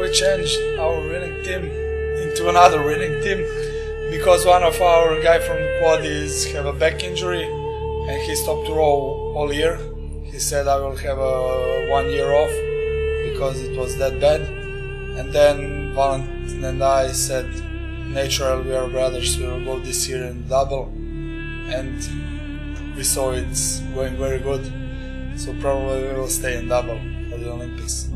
We changed our winning team into another winning team because one of our guy from the quad is have a back injury and he stopped to row all year. He said I will have a one year off because it was that bad. And then Valentin and I said, natural, we are brothers, we will go this year in double. And we saw it's going very good. So probably we will stay in double for the Olympics.